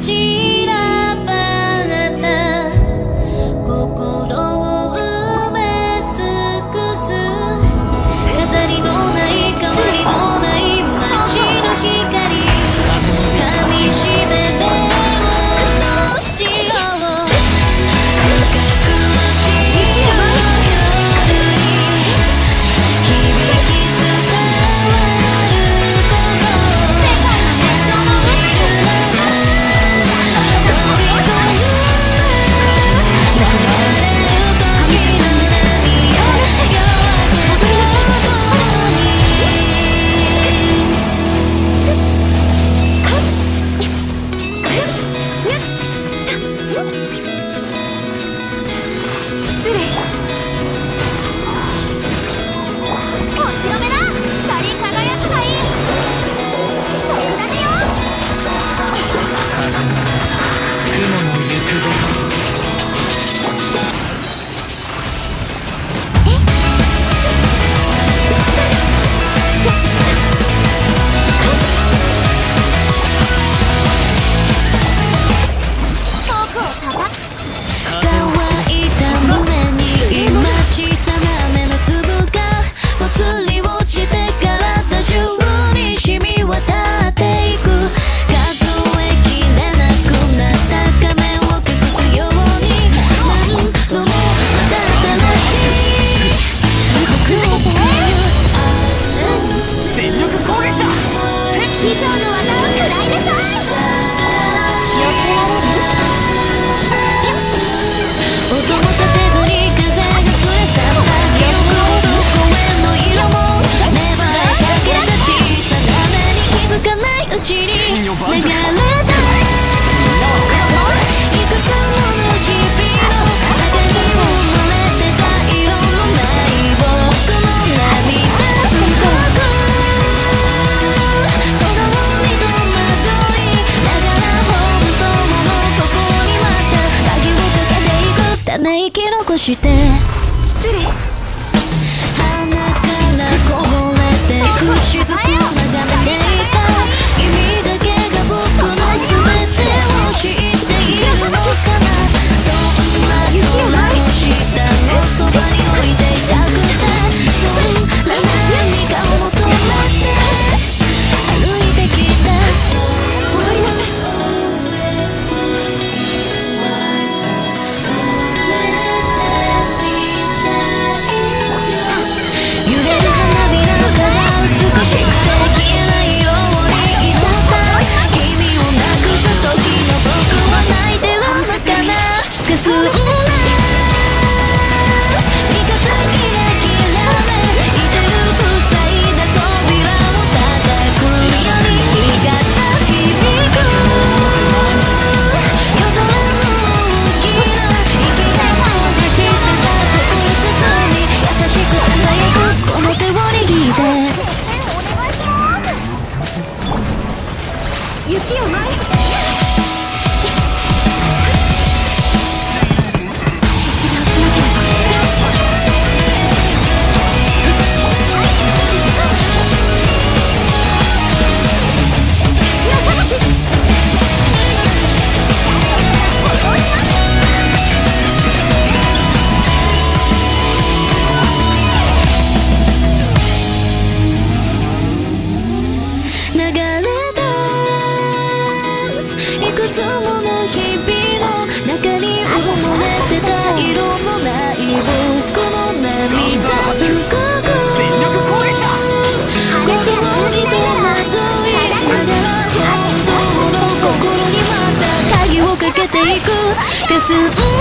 记。流れたらいくつもの日々の果てにれてた色のない僕の涙そこ鼓顔に戸惑いながら本当のここにまた鍵をかけていくため息残して。が かすん